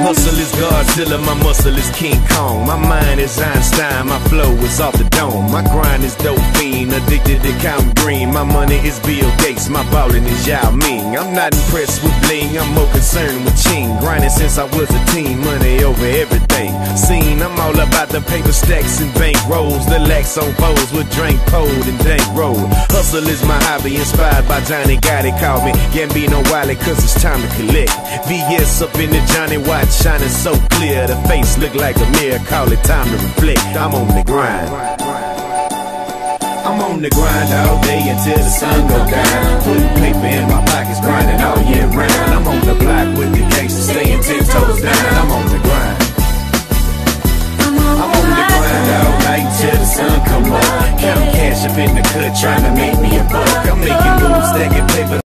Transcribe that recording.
hustle is Godzilla, my muscle is King Kong. My mind is Einstein, my flow is off the dome. My grind is dope addicted to counting green. My money is Bill Gates, my ballin' is Yao Ming. I'm not impressed with bling, I'm more concerned with ching. Grinding since I was a teen, money over everything. I'm all the paper stacks and bank rolls. The lax on foes with drink cold and dank roll. Hustle is my hobby, inspired by Johnny Gotti. Call me Gambino Wiley, cause it's time to collect. VS up in the Johnny Watch, shining so clear. The face look like a mirror, call it time to reflect. I'm on the grind. I'm on the grind all day until the sun go down. Putting paper in my pockets, grinding in the cut trying to make me a buck. I'm making